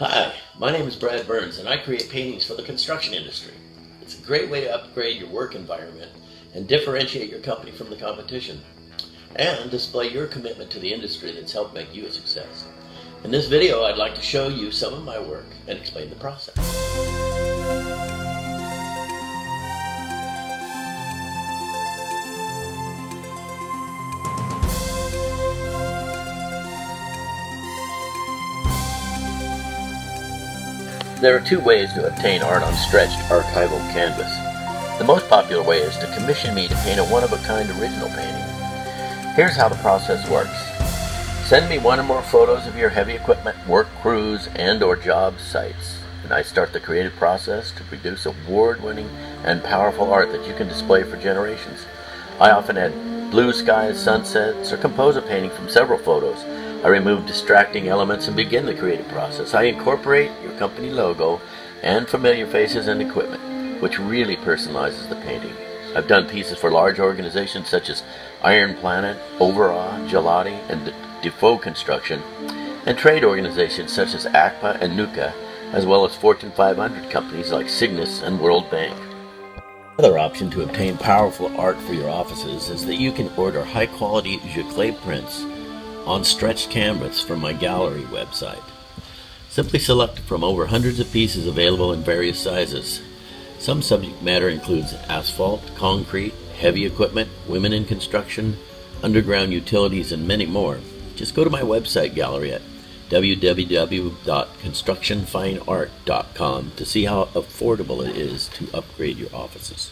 Hi, my name is Brad Burns and I create paintings for the construction industry. It's a great way to upgrade your work environment and differentiate your company from the competition and display your commitment to the industry that's helped make you a success. In this video, I'd like to show you some of my work and explain the process. There are two ways to obtain art on stretched archival canvas. The most popular way is to commission me to paint a one-of-a-kind original painting. Here's how the process works. Send me one or more photos of your heavy equipment, work crews, and or job sites, and I start the creative process to produce award-winning and powerful art that you can display for generations. I often add blue skies, sunsets, or compose a painting from several photos I remove distracting elements and begin the creative process. I incorporate your company logo and familiar faces and equipment, which really personalizes the painting. I've done pieces for large organizations such as Iron Planet, Overaa, Gelati, and Defoe Construction, and trade organizations such as ACPA and NUCA, as well as Fortune 500 companies like Cygnus and World Bank. Another option to obtain powerful art for your offices is that you can order high quality giclée prints on stretched canvas from my gallery website. Simply select from over hundreds of pieces available in various sizes. Some subject matter includes asphalt, concrete, heavy equipment, women in construction, underground utilities, and many more. Just go to my website gallery at www.constructionfineart.com to see how affordable it is to upgrade your offices.